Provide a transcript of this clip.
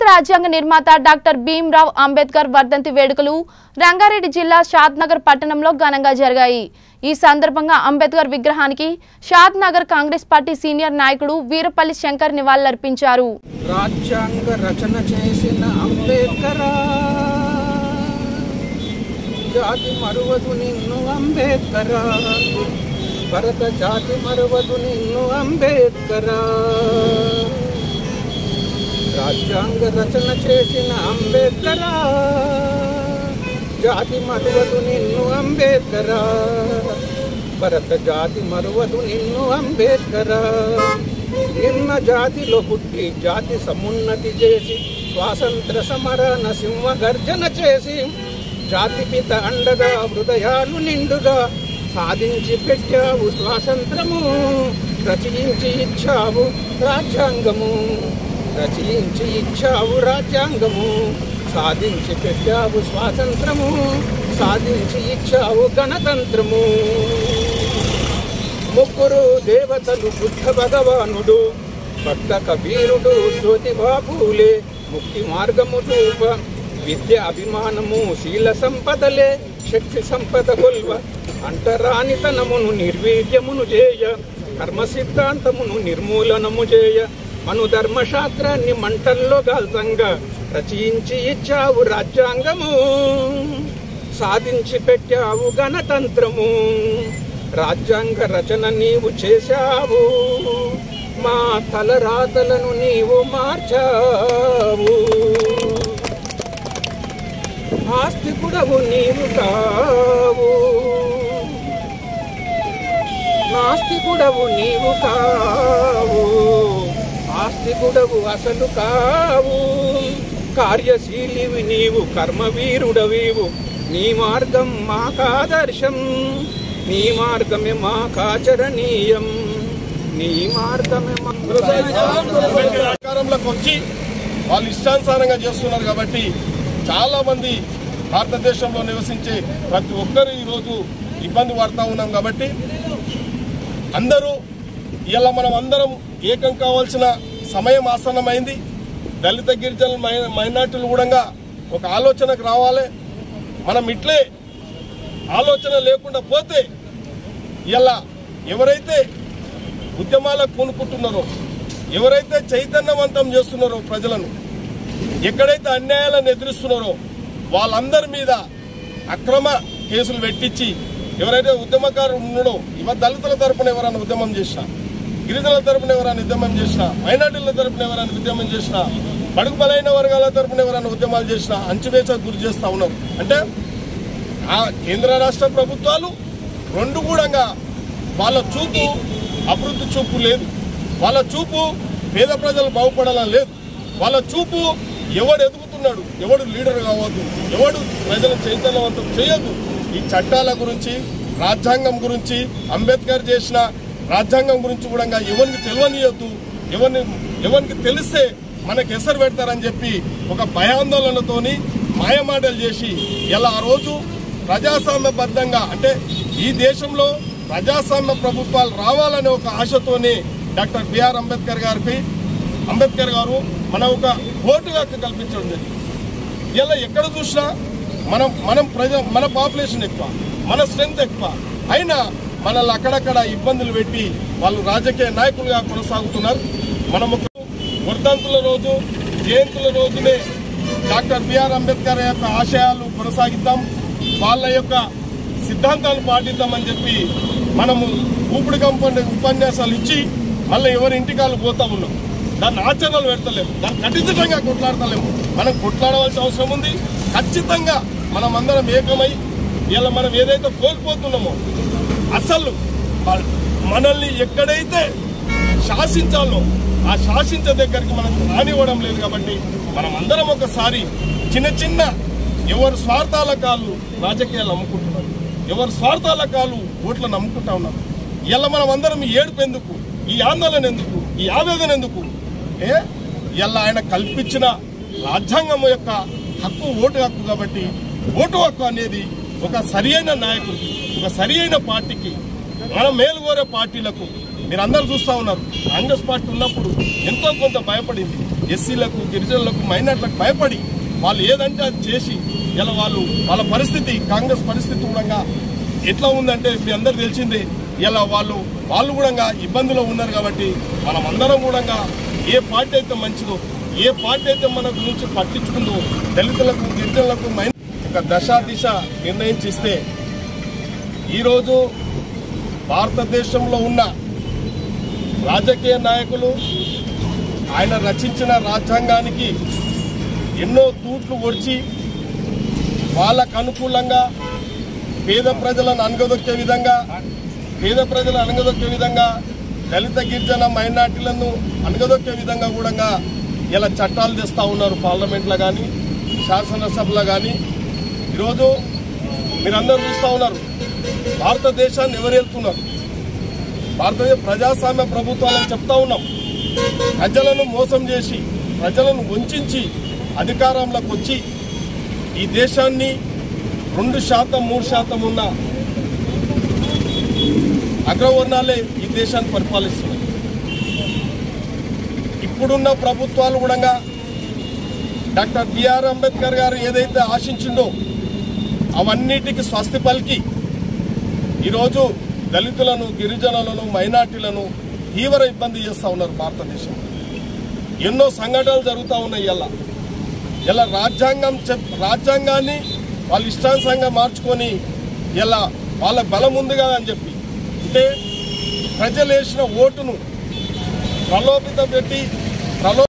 భారత రాజ్యాంగ నిర్మాత డాక్టర్ భీమ్రావ్ అంబేద్కర్ వర్ధంతి వేడుకలు రంగారెడ్డి జిల్లా షాద్నగర్ పట్టణంలో ఘనంగా జరిగాయి. ఈ సందర్భంగా అంబేద్కర్ విగ్రహానికి షాద్నగర్ కాంగ్రెస్ పార్టీ సీనియర్ నాయకుడు వీరపల్లి శంకర్ నివాళులర్పించారు. రాజ్యాంగ రచన చేసిన జాతి మరువదు నిన్ను అంబేద్కరా భరత జాతి మరువదు నిన్ను అంబేద్కరా. రాజ్యాంగ రచన చేసిన అంబేద్కరా. జాతి మరువదు నిన్ను అంబేద్కరా. భరత జాతి మరువదు నిన్ను అంబేద్కరా. నిన్న జాతిలో పుట్టి జాతి సమున్నతి చేసి స్వాతంత్ర సమర నసింహ గర్జన చేసి జాతి పిత అండగా హృదయాలు నిండుగా సాధించి పెట్టావు స్వాతంత్రము. రచయించి ఇచ్చావు రాజ్యాంగము. రచయించి ఇచ్చావు రాజ్యాంగము సాధించి పెట్టావు స్వాతంత్రము సాధించి ఇచ్చావు గణతంత్రము. ముగ్గురు దేవతలు బుద్ధ భగవానుడు భక్త కబీరుడు జ్యోతిబా పూలే ముక్తి మార్గము రూప విద్య అభిమానము శీల సంపదలే శక్తి సంపద కొల్వ అంటరానితనమును నిర్వీర్యమును చేయ కర్మ సిద్ధాంతమును నిర్మూలనము చేయ మను ధర్మశాస్త్రాన్ని మంటల్లో గాల్తంగా రచయించి ఇచ్చావు రాజ్యాంగము. సాధించి పెట్టావు గణతంత్రము. రాజ్యాంగ రచన నీవు చేశావు. మా తలరాతలను నీవు మార్చావు. ఆస్తి కూడావు నీవు కావు. నాస్తికుడవు నీవు కావు. ఆస్తికుడవు అసలు కావు. కార్యశీలివి నీవు కర్మవీరుడవీవు. నీ మార్గం మాకాదర్శం. నీ మార్గమే మాకాచరణీయం. నీ మార్గమే అధికారంలోకి వచ్చి వాళ్ళు ఇష్టానుసారంగా చేస్తున్నారు కాబట్టి చాలా మంది భారతదేశంలో నివసించే ప్రతి ఒక్కరు ఈరోజు ఇబ్బంది పడుతూ ఉన్నాం కాబట్టి అందరూ ఇలా మనం అందరం ఏకం కావాల్సిన సమయం ఆసన్నమైంది. దళిత గిరిజన మైనార్టీలు కూడా ఒక ఆలోచనకు రావాలి. మనం ఇట్లే ఆలోచన లేకుండా పోతే ఇలా ఎవరైతే ఉద్యమాలకు పూనుకుంటున్నారో ఎవరైతే చైతన్యవంతం చేస్తున్నారో ప్రజలను ఎక్కడైతే అన్యాయాలను ఎదురుస్తున్నారో వాళ్ళందరి మీద అక్రమ కేసులు పెట్టించి ఎవరైతే ఉద్యమకారులు ఉన్నాడో ఇవ దళితుల తరపున ఎవరైనా ఉద్యమం చేసినా గిరిజనుల తరపున ఎవరైనా ఉద్యమం చేసినా మైనార్టీల తరపున ఎవరైనా ఉద్యమం చేసినా బడుగు బలైన వర్గాల తరపున ఎవరైనా ఉద్యమాలు చేసినా అంచువేచకు గురి చేస్తా ఉన్నారు. అంటే ఆ కేంద్ర రాష్ట్ర ప్రభుత్వాలు రెండు కూడా వాళ్ళ చూపు అభివృద్ధి చూపు లేదు. వాళ్ళ చూపు పేద ప్రజలు బాగుపడాలని లేదు. వాళ్ళ చూపు ఎవడు ఎదుగుతున్నాడు ఎవడు లీడర్ కావద్దు ఎవడు ప్రజలు చైతన్యవంతం చేయొద్దు. ఈ చట్టాల గురించి రాజ్యాంగం గురించి అంబేద్కర్ చేసిన రాజ్యాంగం గురించి కూడా ఎవరికి తెలియనియొద్దు ఎవరిని ఎవరికి తెలిస్తే మనకి ఎసరు పెడతారని చెప్పి ఒక భయాందోళనతోని మాయమాటలు చేసి ఇలా ఆ రోజు ప్రజాస్వామ్యబద్ధంగా అంటే ఈ దేశంలో ప్రజాస్వామ్య ప్రభుత్వాలు రావాలనే ఒక ఆశతోనే డాక్టర్ బిఆర్ అంబేద్కర్ గారికి అంబేద్కర్ గారు మన ఒక ఓటు హక్కు కల్పించడం జరిగింది. ఇలా ఎక్కడ చూసినా మనం మనం ప్రజ మన పాపులేషన్ ఎక్కువ మన స్ట్రెంత్ ఎక్కువ. అయినా మనల్ని అక్కడక్కడ ఇబ్బందులు పెట్టి వాళ్ళు రాజకీయ నాయకులుగా కొనసాగుతున్నారు. మనము వర్ధంతుల రోజు జయంతుల రోజునే డాక్టర్ బిఆర్ అంబేద్కర్ యొక్క ఆశయాలు కొనసాగిద్దాం. వాళ్ళ యొక్క సిద్ధాంతాలు పాటిద్దామని చెప్పి మనము ఊపిడి కంపెనీ ఉపన్యాసాలు ఇచ్చి మళ్ళీ ఎవరి ఇంటికాలు పోతా ఉన్నాం. దాన్ని ఆచరణలు పెడతలేము. దాన్ని ఖచ్చితంగా కొట్లాడతలేము. మనం కొట్లాడవలసిన అవసరం ఉంది. ఖచ్చితంగా మనం అందరం ఏకమై ఇలా మనం ఏదైతే కోల్పోతున్నామో అసలు మనల్ని ఎక్కడైతే శాసించాలో ఆ శాసించే దగ్గరికి మనం రానివ్వడం లేదు కాబట్టి మనం అందరం ఒకసారి చిన్న చిన్న ఎవరు స్వార్థాల కాళ్ళు రాజకీయాలు అమ్ముకుంటున్నారు ఎవరు స్వార్థాల కాళ్ళు ఓట్లను నమ్ముకుంటా ఉన్నారు ఇలా మనం అందరం ఈ ఏడుపు ఎందుకు? ఈ ఆందోళన ఎందుకు? ఈ ఆవేదన ఎందుకు? ఏ? ఇలా ఆయన కల్పించిన రాజ్యాంగం యొక్క హక్కు ఓటు హక్కు కాబట్టి ఓటు హక్కు అనేది ఒక సరియైన నాయకుడికి ఒక అయిన పార్టీకి మనం మేలు కోరే పార్టీలకు మీరు అందరూ చూస్తా ఉన్నారు. కాంగ్రెస్ పార్టీ ఉన్నప్పుడు ఎంతో కొంత భయపడింది. ఎస్సీలకు గిరిజనులకు మైనార్టీలకు భయపడి వాళ్ళు ఏదంటే అది చేసి ఇలా వాళ్ళు వాళ్ళ పరిస్థితి కాంగ్రెస్ పరిస్థితి కూడా ఎట్లా ఉందంటే మీ అందరు తెలిసిందే. ఇలా వాళ్ళు వాళ్ళు కూడా ఇబ్బందిలో ఉన్నారు కాబట్టి మనం అందరం కూడా ఏ పార్టీ అయితే మంచిదో ఏ పార్టీ అయితే మన గురించి పట్టించుకుందో దళితులకు గిరిజనులకు మైన ఒక దశ దిశ నిర్ణయించిస్తే ఈరోజు భారతదేశంలో ఉన్న రాజకీయ నాయకులు ఆయన రచించిన రాజ్యాంగానికి ఎన్నో తూట్లు ఒడిచి వాళ్ళకు అనుకూలంగా పేద ప్రజలను అనగదొక్కే విధంగా పేద ప్రజలు అనగదొక్కే విధంగా దళిత గిరిజన మైనార్టీలను అనగదొక్కే విధంగా కూడా ఇలా చట్టాలు తెస్తా ఉన్నారు పార్లమెంట్లో కానీ శాసనసభలో కానీ ఈరోజు మీరందరూ చూస్తూ ఉన్నారు. భారతదేశాన్ని ఎవరు భారతదేశ ప్రజాస్వామ్య ప్రభుత్వాలని చెప్తా ఉన్నాం. ప్రజలను మోసం చేసి ప్రజలను వంచి అధికారంలోకి వచ్చి ఈ దేశాన్ని రెండు శాతం మూడు శాతం ఉన్న అగ్రవర్ణాలే ఈ దేశాన్ని పరిపాలిస్తున్నాయి ఇప్పుడున్న ప్రభుత్వాలు కూడా డాక్టర్ బిఆర్ అంబేద్కర్ గారు ఏదైతే ఆశించిండో అవన్నిటికీ స్వస్తి పలికి ఈరోజు దళితులను గిరిజనులను మైనార్టీలను తీవ్ర ఇబ్బంది చేస్తూ ఉన్నారు భారతదేశం. ఎన్నో సంఘటనలు జరుగుతూ ఉన్నాయి ఇలా ఇలా రాజ్యాంగం చెప్ రాజ్యాంగాన్ని వాళ్ళు ఇష్టానుసారంగా మార్చుకొని ఇలా వాళ్ళ బలం ఉంది కదా అని చెప్పి. అంటే ప్రజలు వేసిన ఓటును ప్రలోభిత పెట్టి ప్రలో